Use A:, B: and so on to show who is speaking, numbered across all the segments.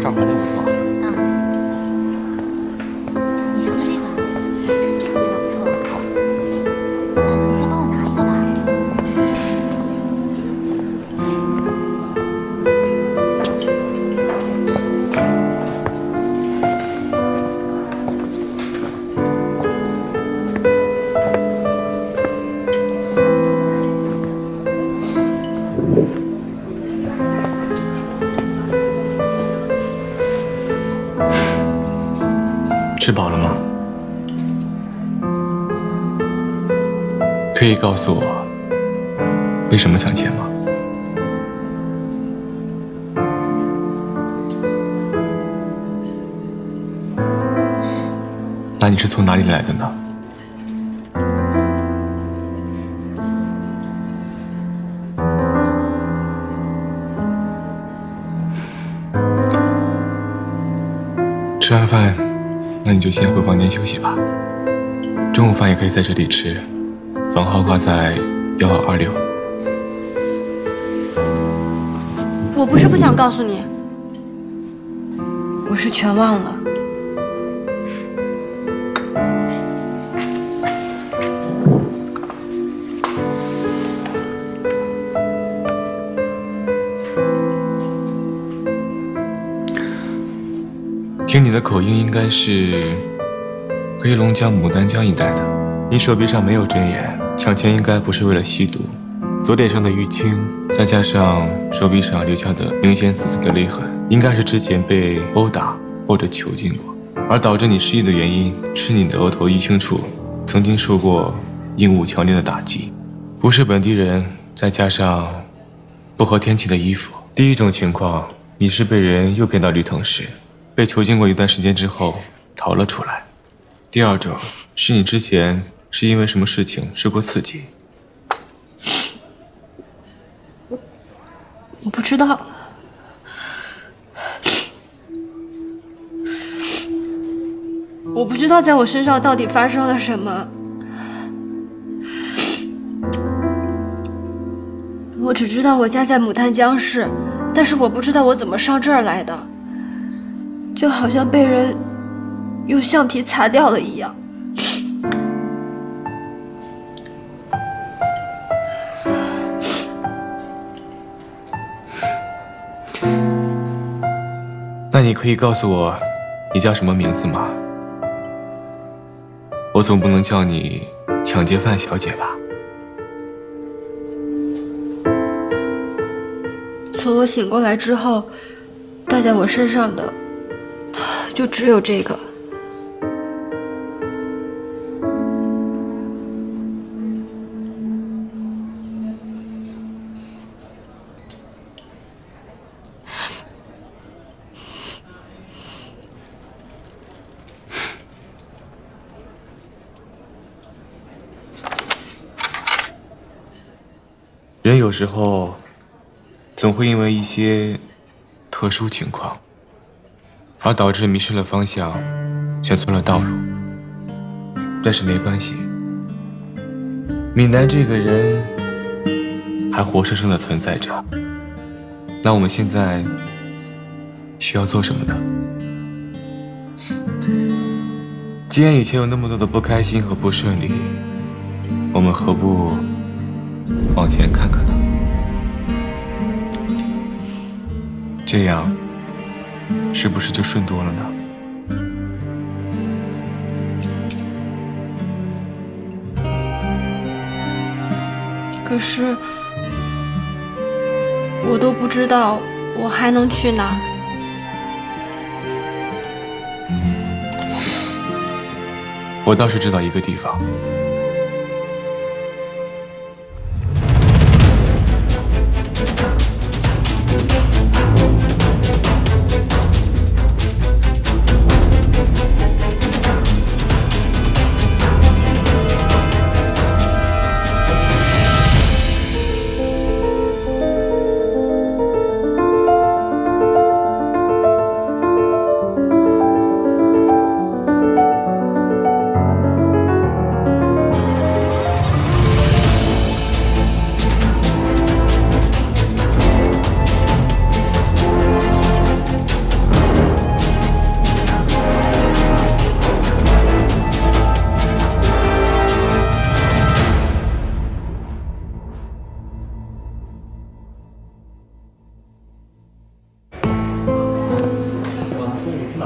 A: 这环境不错。
B: 可以告诉我为什么想钱吗？那你是从哪里来的呢？吃完饭，那你就先回房间休息吧。中午饭也可以在这里吃，房号挂在幺二二六。
C: 我不是不想告诉你，我是全忘了。
B: 听你的口音，应该是黑龙江牡丹江一带的。你手臂上没有针眼，抢钱应该不是为了吸毒。左脸上的淤青，再加上手臂上留下的明显紫色的勒痕，应该是之前被殴打或者囚禁过。而导致你失忆的原因是你的额头淤青处曾经受过硬物强烈的打击。不是本地人，再加上不合天气的衣服。第一种情况，你是被人诱骗到绿藤市。被囚禁过一段时间之后逃了出来。第二种是你之前是因为什么事情受过刺激？
C: 我不知道，我不知道在我身上到底发生了什么。我只知道我家在牡丹江市，但是我不知道我怎么上这儿来的，就好像被人用橡皮擦掉了一样。
B: 那你可以告诉我，你叫什么名字吗？我总不能叫你抢劫犯小姐吧？
C: 从我醒过来之后，带在我身上的就只有这个。
B: 有时候总会因为一些特殊情况，而导致迷失了方向，选错了道路。但是没关系，闽南这个人还活生生的存在着。那我们现在需要做什么呢？既然以前有那么多的不开心和不顺利，我们何不往前看看呢？这样是不是就顺多了呢？
C: 可是我都不知道我还能去哪儿。
B: 我倒是知道一个地方。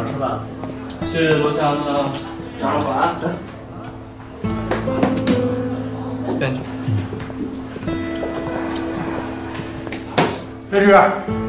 D: 子，去楼下的羊肉馆。哎，
E: 这是。
F: 开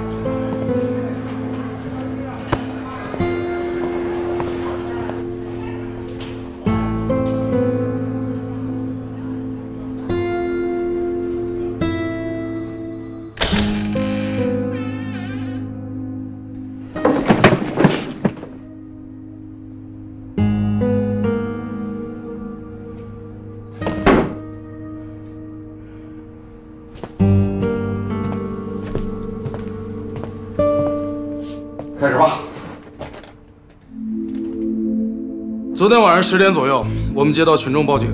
G: 昨天晚上十点左右，我们接到群众报警，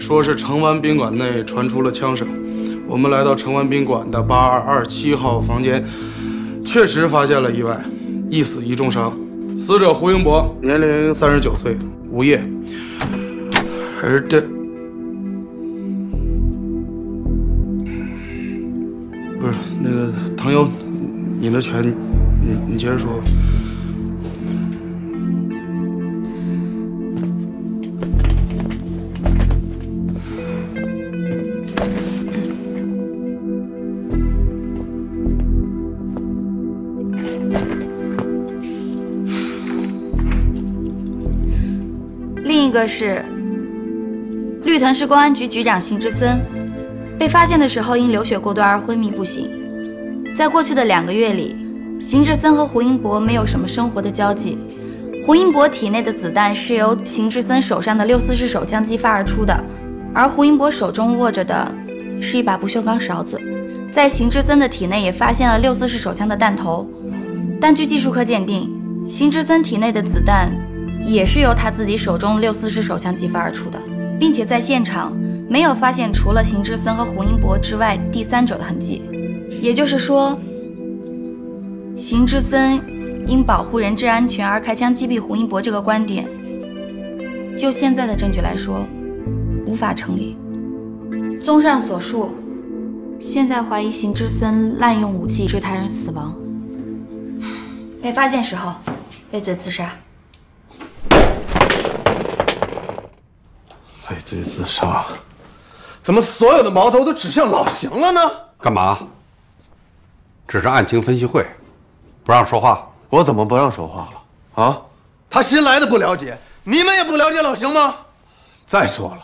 G: 说是城湾宾馆内传出了枪声。我们来到城湾宾馆的八二二七号房间，确实发现了意外，一死一重伤。死者胡英博，年龄三十九岁，无业。而这不是那个唐优，你的拳，你你接着说。
H: 一个是绿藤市公安局局长邢志森，被发现的时候因流血过多而昏迷不醒。在过去的两个月里，邢志森和胡英博没有什么生活的交际。胡英博体内的子弹是由邢志森手上的六四式手枪激发而出的，而胡英博手中握着的是一把不锈钢勺子。在邢志森的体内也发现了六四式手枪的弹头，但据技术科鉴定，邢志森体内的子弹也是由他自己手中六四式手枪激发而出的，并且在现场没有发现除了邢志森和胡英博之外第三者的痕迹。也就是说，邢志森因保护人质安全而开枪击毙胡英博这个观点，就现在的证据来说，无法成立。综上所述，现在怀疑邢志森滥用武器致他人死亡，被发现时候被罪自杀。
E: 畏罪自杀，怎么所有的矛头都指向老邢了呢？
F: 干嘛？只是案情分析会，不让说话。
E: 我怎么不让说话了？啊？他新来的不了解，你们也不了解老邢吗？再说了，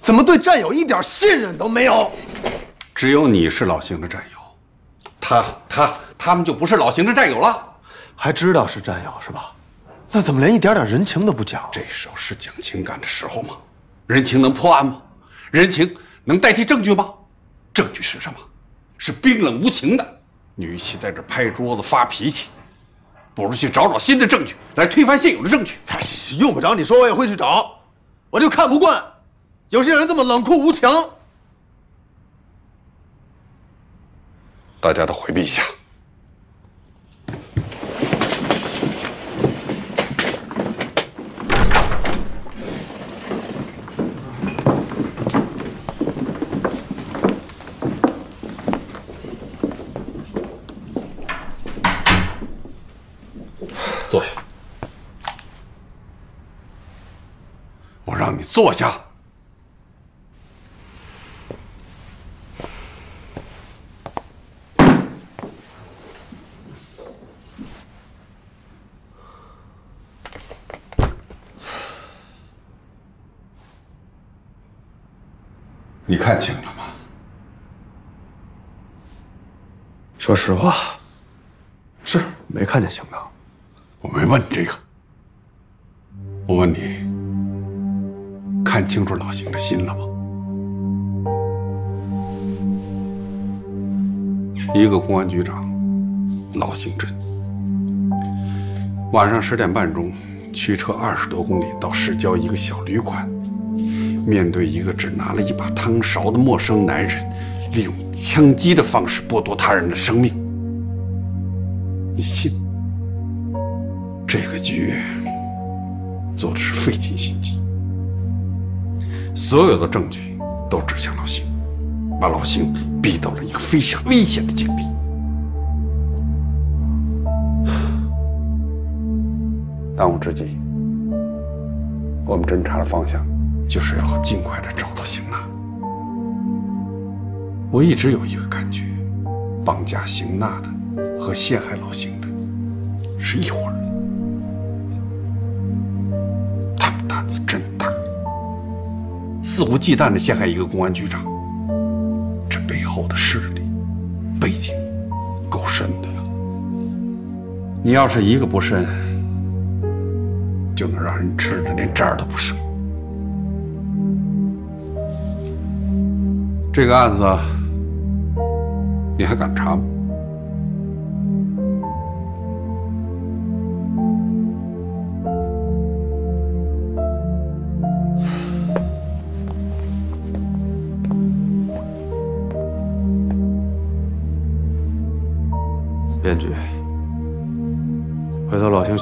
E: 怎么对战友一点信任都没有？
F: 只有你是老邢的战友，他他他们就不是老邢的战友了。
E: 还知道是战友是吧？那怎么连一点点人情都不讲？
F: 这时候是讲情感的时候吗？人情能破案吗？人情能代替证据吗？证据是什么？是冰冷无情的。你与其在这拍桌子发脾气，不如去找找新的证据来推翻现有的证据。
E: 哎，用不着你说，我也会去找。我就看不惯，有些人这么冷酷无情。
F: 大家都回避一下。坐下。我让你坐下。你看清了吗？
E: 说实话，是没看见行刚。
F: 我没问你这个，我问你，看清楚老邢的心了吗？一个公安局长，老邢真，晚上十点半钟，驱车二十多公里到市郊一个小旅馆，面对一个只拿了一把汤勺的陌生男人，利用枪击的方式剥夺他人的生命，你信？这个局做的是费尽心机，所有的证据都指向老邢，把老邢逼到了一个非常危险的境地。当务之急，我们侦查的方向就是要尽快的找到邢娜。我一直有一个感觉，绑架邢娜的和陷害老邢的是一伙人，肆无忌惮的陷害一个公安局长，这背后的势力背景够深的呀。你要是一个不慎，就能让人吃的连渣都不剩。这个案子，你还敢查吗？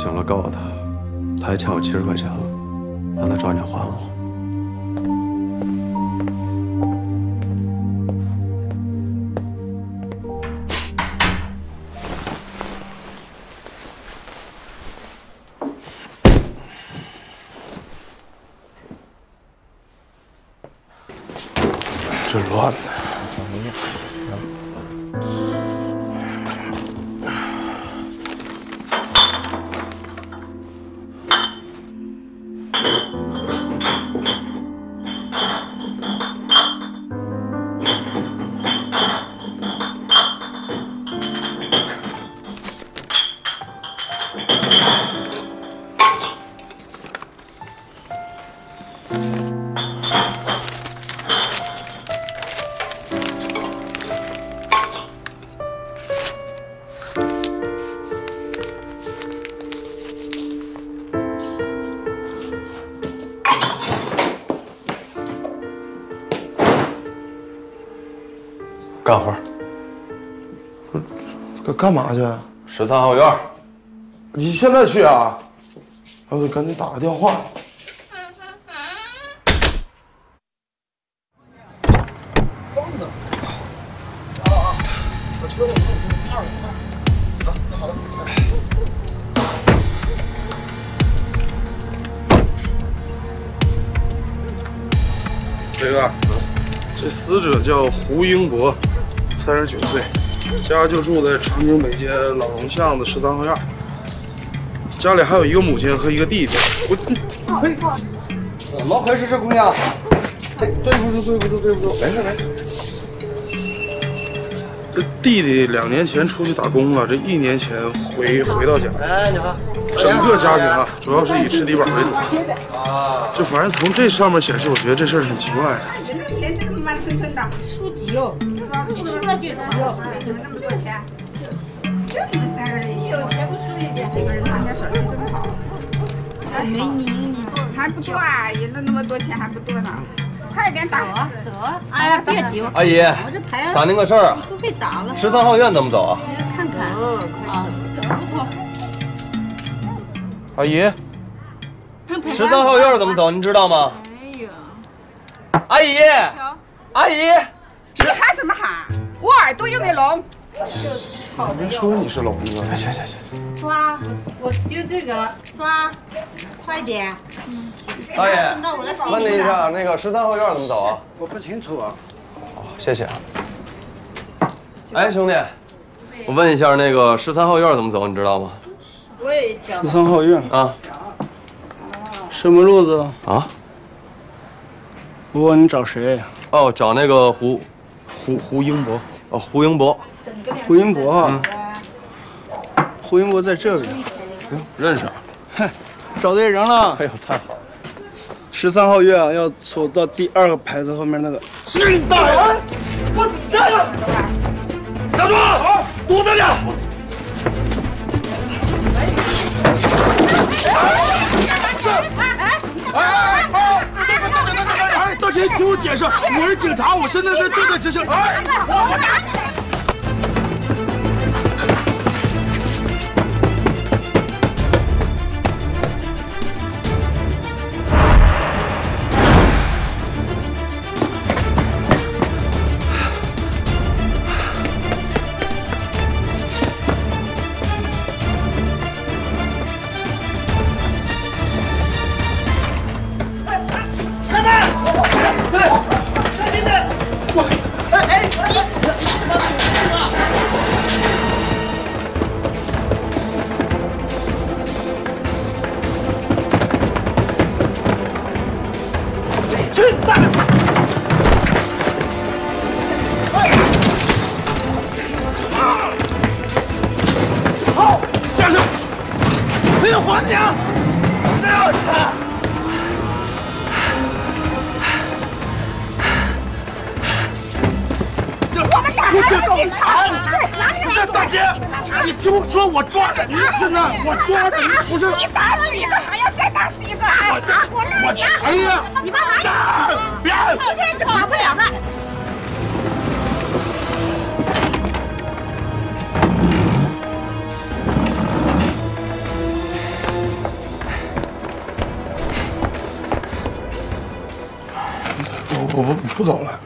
E: 醒了告诉他，他还欠我七十块钱了，干
G: 干嘛去？
E: 十三号院。
G: 你现在去啊？我得赶紧打个电话。这个，这死者叫胡英博，三十九岁，家就住在长宁北街老龙巷子十三号院。家里还有一个母亲和一个弟弟。我，嘿，
E: 怎么回事？这姑娘？
G: 对不住，对不住，对不住，没事没事。这弟弟两年前出去打工了，这一年前回回到家。
I: 哎，你好。
G: 整个家庭啊，主要是以吃低保为主。啊就反正从这上面显示，我觉得这事儿很奇怪。
J: 这个钱这么慢吞吞的，
K: 书籍哦，
J: 你
K: 输了就急哦。
J: 你们那么多钱，就是，就你们三个人，
K: 有钱不输一点。
J: 几个人当天小气这么好，没你你还不错啊，有了那么多钱还不多呢，快点打啊，
K: 走啊！哎呀，别急，
I: 阿姨，
K: 我这牌
I: 打您个事儿啊，
K: 都被打了。
I: 十三号院怎么走啊？
K: 看看啊，走不脱。
I: 阿姨，十三号院怎么走？您知道吗？
J: 哎呀，
I: 阿姨，阿姨，
J: 你喊什么喊？我耳朵又没聋。
G: 没说你是聋子。
E: 行行行，
K: 抓，我丢这个，抓，快点。
E: 大爷问你一下，那个十三号院怎么走啊？
F: 我不清楚啊。
E: 谢谢。哎，兄弟，我问一下，那个十三号院怎么走？你知道吗？
K: 我也讲
L: 十三号院
E: 啊，
L: 什么路子？
E: 啊？
L: 我问你找谁？
E: 哦，找那个胡
G: 胡胡英博，
E: 哦胡英博，
L: 胡英博啊。胡英博在这边。
E: 认识。
L: 哼，找对人了。
E: 哎呦，太好了。
L: 十三号院啊，要走到第二个牌子后面那个。
G: 新大人，我站着，站住！好，躲着点。你，听我解释，我是警察，我现在在正在执行。哎，我打你！
K: 你听我说，我抓着你，现在我抓着你，不是
J: 你打死一个还要再打死一个，哎，我
K: 我哎呀，
J: 你干嘛？
K: 别，
J: 这事是跑不了的。
G: 我我不不走了。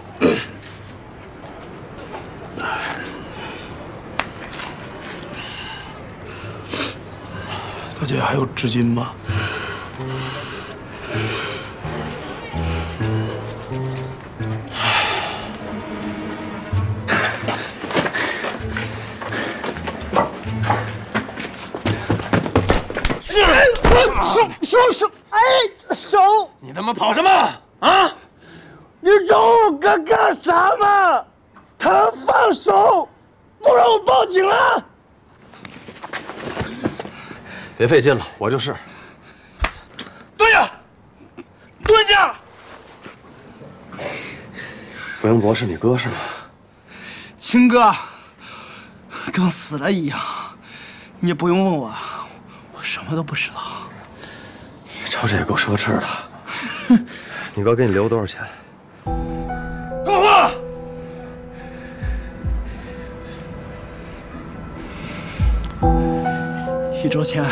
G: 还有纸巾吗？
K: 是，手手手，哎，手！你他妈跑什么啊？你找我哥干啥嘛？他放手，不然我报警了。
E: 别费劲了，我就是。
K: 蹲下，蹲下。
E: 韦文博是你哥是吗？
M: 亲哥，跟死了一样。你也不用问我，我什么都不知道。
E: 你瞅这也够奢侈的。你哥给你留了多少钱？
M: 一周前。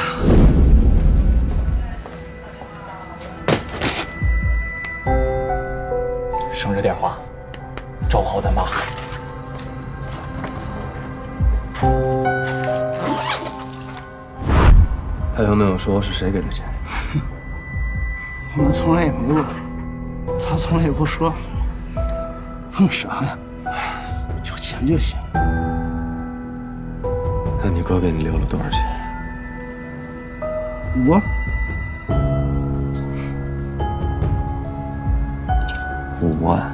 N: 省着点花，照顾好咱妈。
E: 他有没有说是谁给的钱？
M: 我们从来也没问，他从来也不说。问啥呀？有钱就行。
E: 那你哥给你留了多少钱？
M: 我
E: 五万。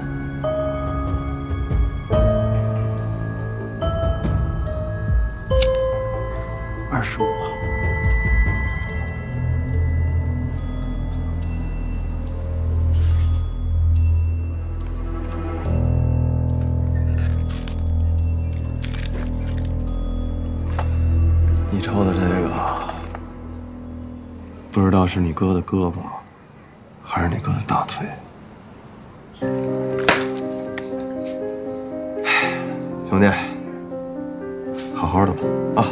M: 二十五。
E: 你抽的这个，不知道是你哥的胳膊，还是你哥的大腿。兄弟，好好的吧，啊！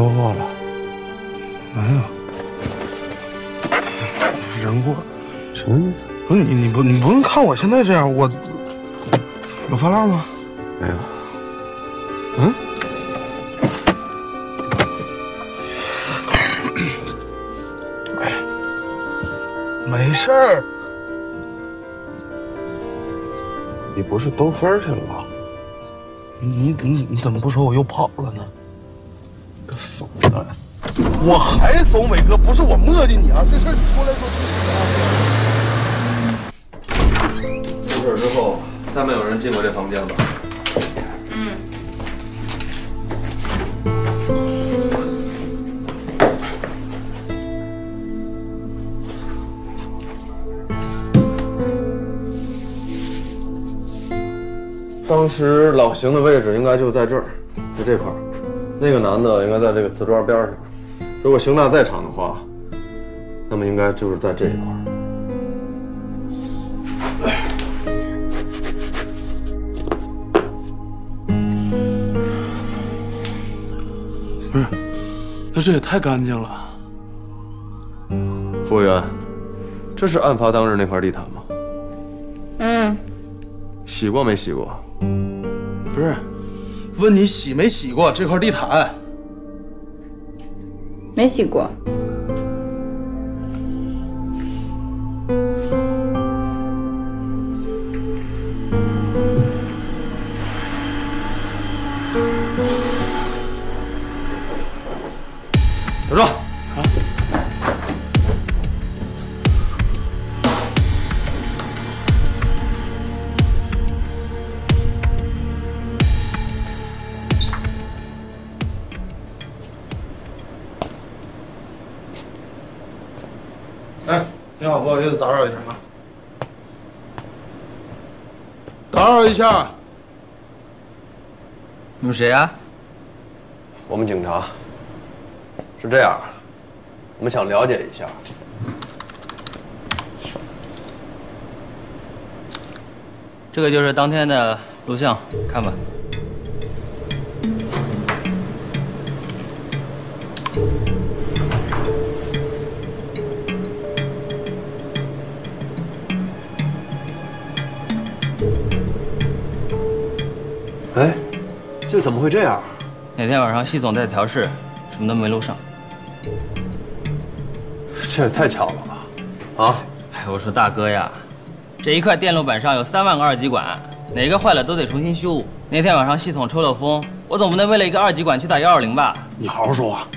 E: 车祸了？
G: 没有。人过，
E: 什么意思？
G: 不是你你不你不用看我现在这样，我有发蜡吗？
E: 没有。
G: 嗯？哎，没事儿。
E: 你不是兜风去了吗？
G: 你你你怎么不说我又跑了呢？我还怂，伟哥，不是我磨叽你啊，这事儿你说来说去。
E: 出事之后，再没有人进过这房间吧？
O: 嗯。
P: 当时老邢的位置应该就在这儿，就这块儿，那个男的应该在这个瓷砖边上。如果邢大在场的话，那么应该就是在这一块。
Q: 不是，那这也太干净了。
P: 服务员，这是案发当日那块地毯吗？
G: 嗯，
P: 洗过没洗过？
Q: 不是，问你洗没洗过这块地毯？
G: 没洗过。
Q: 下，
A: 你们谁呀？
P: 我们警察。是这样，我们想了解一下。
A: 这个就是当天的录像，看吧。
P: 这怎么会这样？
A: 那天晚上系总在调试，什么都没录上。
P: 这也太巧了吧！啊，
A: 哎，我说大哥呀，这一块电路板上有三万个二极管，哪个坏了都得重新修。那天晚上系统抽了风，我总不能为了一个二极管去打幺二零吧？
Q: 你好好说话。啊，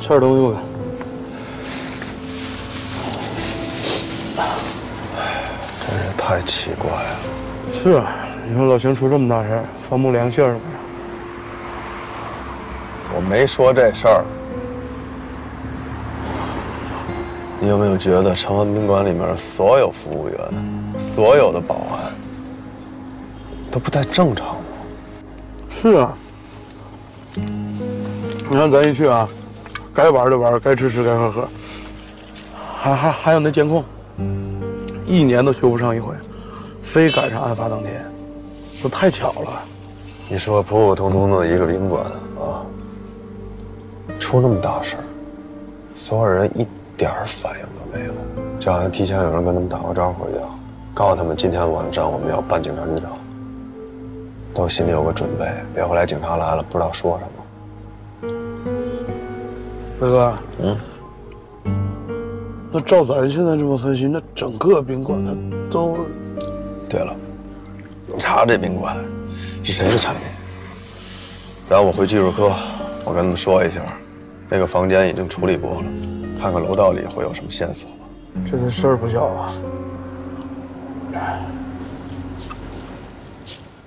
Q: 吃点东西吧。
P: 真是太奇怪了。
Q: 是啊，你说老邢出这么大事儿，放不良心了吗？
P: 我没说这事儿。你有没有觉得长安宾馆里面所有服务员、所有的保安都不太正常吗？
Q: 是啊。你看咱一去啊，该玩的玩，该吃吃，该喝喝，还还还有那监控，一年都修不上一回，非赶上案发当天，这太巧了。
P: 你说普普通通的一个宾馆啊，出那么大事儿，所有人一点反应都没有，就好像提前有人跟他们打过招呼一样，告诉他们今天晚上我们要办警察局长，都心里有个准备，别回来警察来了不知道说什么。
Q: 大哥，嗯，那照咱现在这么分析，那整个宾馆它都……
P: 对了，查这宾馆是谁的产业？然后我回技术科，我跟他们说一下，那个房间已经处理过了，看看楼道里会有什么线索。
Q: 这次事儿不小啊！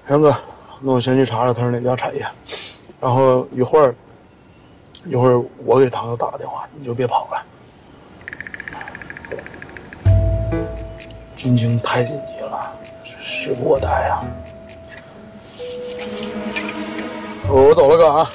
Q: 杨哥，那我先去查查他是哪家产业，然后一会儿。一会儿我给唐友打个电话，你就别跑了。军情太紧急了，时不我待呀。我走了，哥啊。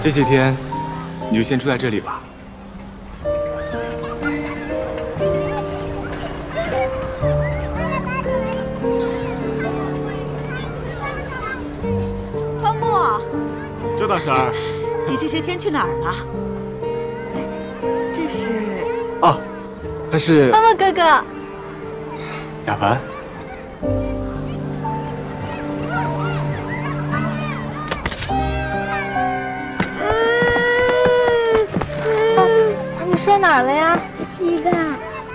B: 这些天。你就先住在这里吧。
R: 方木，
B: 周大婶儿，
R: 你这些天去哪儿了？这是……
B: 哦，他是
C: 方木哥哥，
B: 亚凡。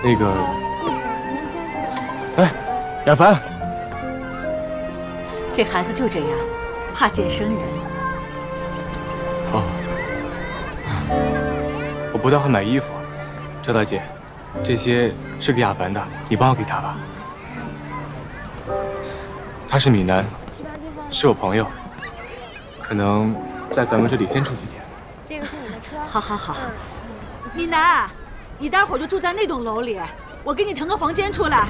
B: 那个，哎，亚凡，
R: 这孩子就这样，怕见生人。
B: 哦，我不太会买衣服，赵大姐，这些是给亚凡的，你帮我给他吧。他是闽南，是我朋友，可能在咱们这里先住几天。
R: 这个是你的车。好好好，闽南，你待会儿就住在那栋楼里，我给你腾个房间出来，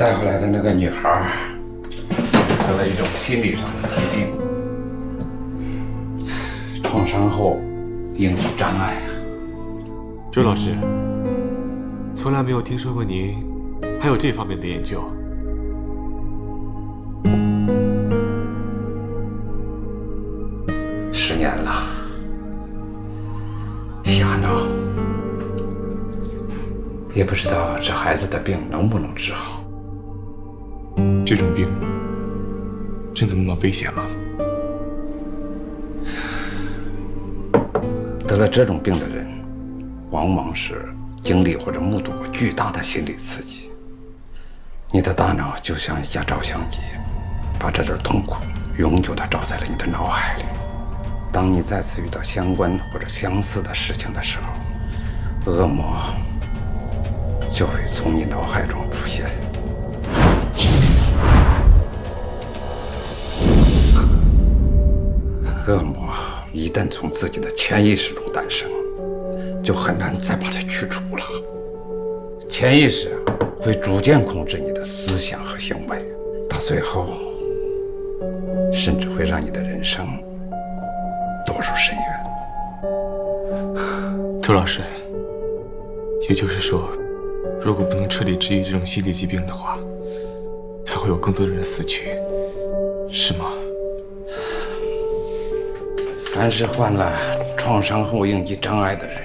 S: 带回来的那个女孩儿得了一种心理上的疾病，创伤后应激障碍啊。
B: 周老师，从来没有听说过您还有这方面的研究。
S: 十年了，瞎闹，也不知道这孩子的病能不能治好。
B: 这种病真的那么危险吗？
S: 得了这种病的人，往往是经历或者目睹过巨大的心理刺激。你的大脑就像一架照相机，把这点痛苦永久地照在了你的脑海里。当你再次遇到相关或者相似的事情的时候，恶魔就会从你脑海中出现。恶魔一旦从自己的潜意识中诞生，就很难再把它驱除了。潜意识会逐渐控制你的思想和行为，到最后，甚至会让你的人生堕入深渊。
B: 周老师，也就是说，如果不能彻底治愈这种心理疾病的话，还会有更多的人死去，是吗？
S: 凡是患了创伤后应激障碍的人，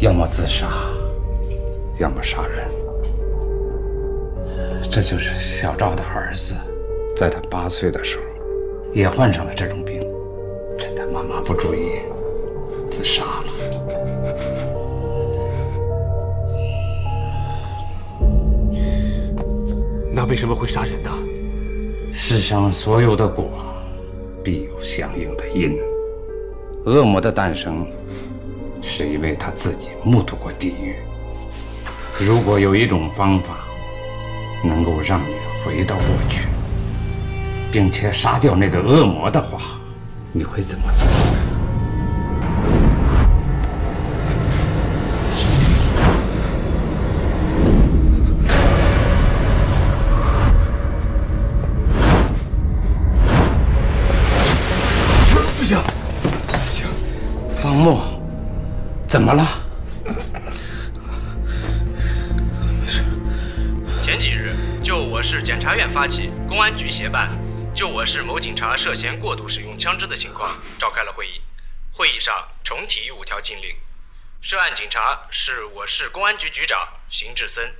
S: 要么自杀，要么杀人。这就是小赵的儿子，在他八岁的时候，也患上了这种病，趁他妈妈不注意，自杀了。
B: 那为什么会杀人呢？
S: 世上所有的果，相应的因。恶魔的诞生，是因为他自己目睹过地狱。如果有一种方法，能够让你回到过去，并且杀掉那个恶魔的话，你会怎么做？
B: 不行，不行，
S: 方木，怎么了？
T: 前几日，就我市检察院发起，公安局协办，就我市某警察涉嫌过度使用枪支的情况召开了会议。会议上重提五条禁令，涉案警察是我市公安局局长邢志森。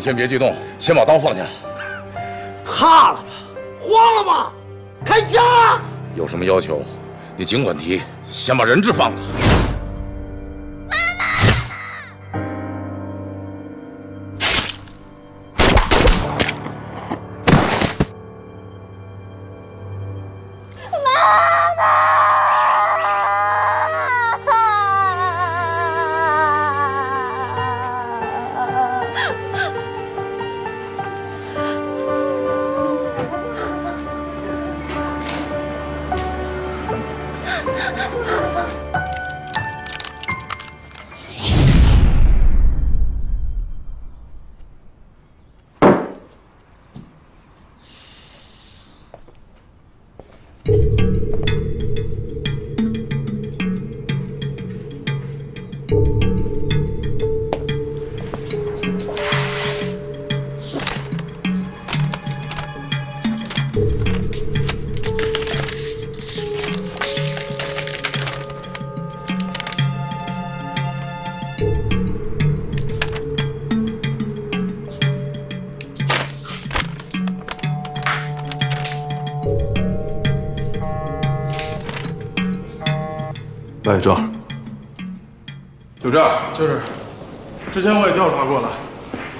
U: 先别激动，先把刀放下。
V: 怕了吧？慌了吧？开枪啊！
U: 有什么要求，你尽管提，先把人质放了。
G: 来这儿，就这儿，就是。之前我也调查过了，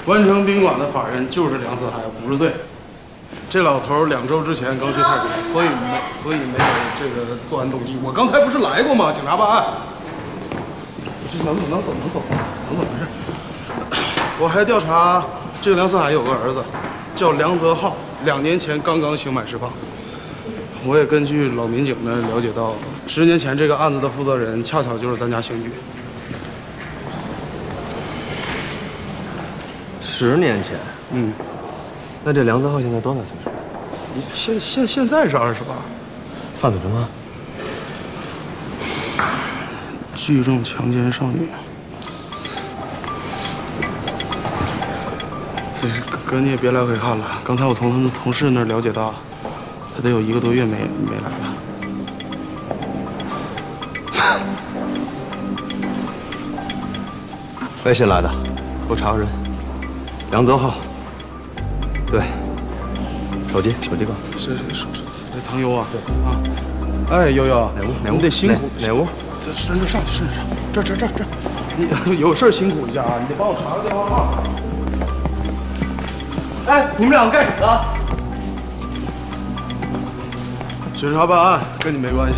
G: 关城宾馆的法人就是梁四海，五十岁。这老头两周之前刚去泰国，所以没所以没有这个作案动机。我刚才不是来过吗？警察办案。这能能能走能走能走没事。我还调查这个梁四海有个儿子，叫梁泽浩，两年前刚刚刑满释放。我也根据老民警呢了解到，十年前这个案子的负责人恰巧就是咱家刑局。
E: 十年前，
G: 嗯，
E: 那这梁子浩现在多大岁数？
G: 现现现在是二十八，
E: 犯的什么？
G: 聚众强奸少女。这是哥哥，你也别来回看了。刚才我从他的同事那儿了解到，他得有一个多月没没来了。
E: 微信来的，给我查个人。梁泽浩，对，手机，手机给我。
G: 是是是，哎，唐优啊，啊，哎，悠悠，
E: 哪屋？哪屋？
G: 你得辛苦
E: 哪屋？
G: 这顺着上去，顺着上。这这这这，你 有事辛苦一下啊，你得帮我查个电话号。
W: 哎，你们两个干什么呢？
G: 警察办案，跟你没关系。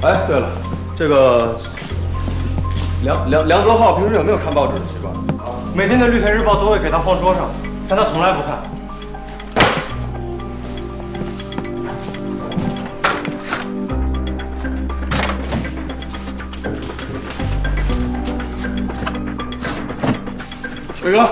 E: 哎，对了，这个梁梁梁泽浩平时有没有看报纸的习惯？
W: 每天的《绿田日报》都会给他放桌上，但他从来不看。
G: 伟哥，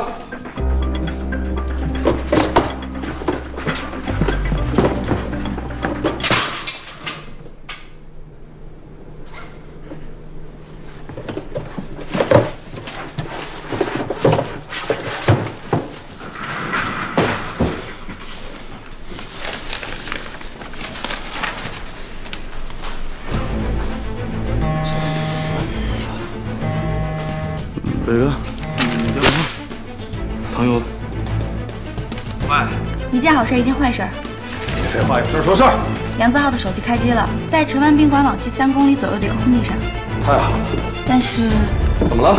H: 一件好事，一件坏事。
W: 别废话，有事说事儿。
H: 梁子浩的手机开机了，在城湾宾馆往西三公里左右的一个空地上。
E: 太好了。
H: 但是，
E: 怎么了？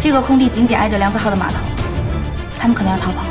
H: 这个空地紧紧挨着梁子浩的码头，他们可能要逃跑。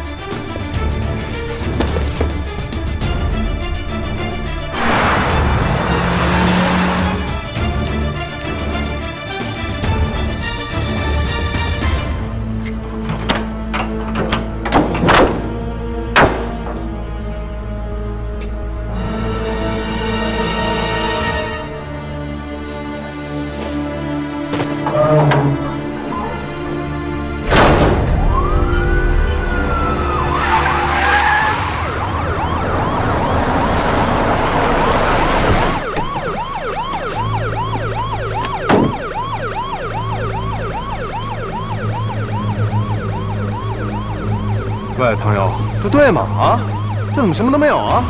E: 么什么都没有啊？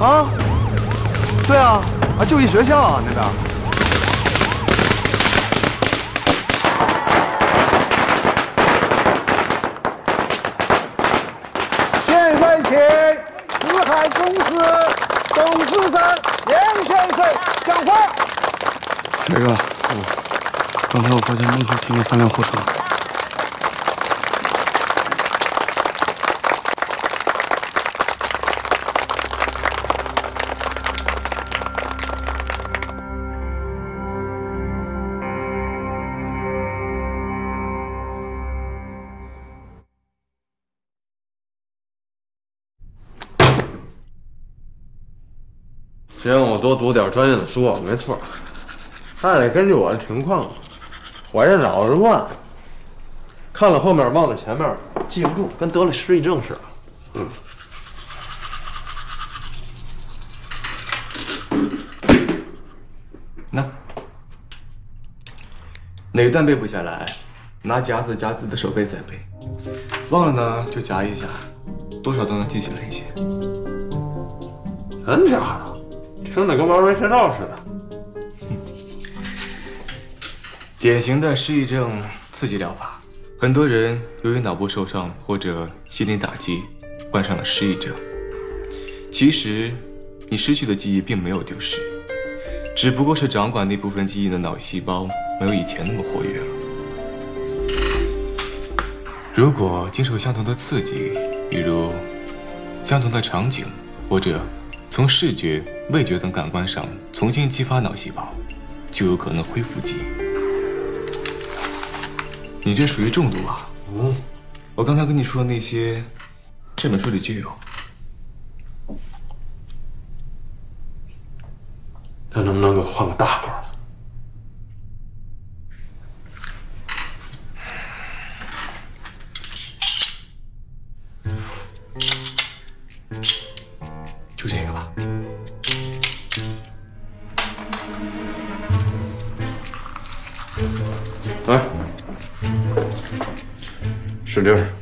E: 啊？
X: 对啊，啊就一学校啊那边。
G: 现在请四海公司董事长梁先生讲话。
Y: 磊哥，刚才我发现门口停了三辆货车。
E: 多读点专业的书，没错。但得根据我的情况，我这脑子乱，看了后面忘了前面，记不住，跟得了失忆症似的。嗯。
B: 那哪段背不下来，拿夹子夹自己的手背再背。忘了呢就夹一下，多少都能记起来一些。
E: 真假的？听着跟玩没学道似的。
B: 典型的失忆症刺激疗法，很多人由于脑部受伤或者心理打击，患上了失忆症。其实，你失去的记忆并没有丢失，只不过是掌管那部分记忆的脑细胞没有以前那么活跃了。如果经受相同的刺激，比如相同的场景，或者从视觉、味觉等感官上重新激发脑细胞，就有可能恢复记忆。你这属于中毒啊！嗯，我刚才跟你说的那些，这本书里就有。
E: 他能不能给我换个大个来。使劲儿。